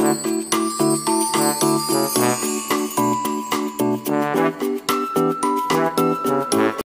Música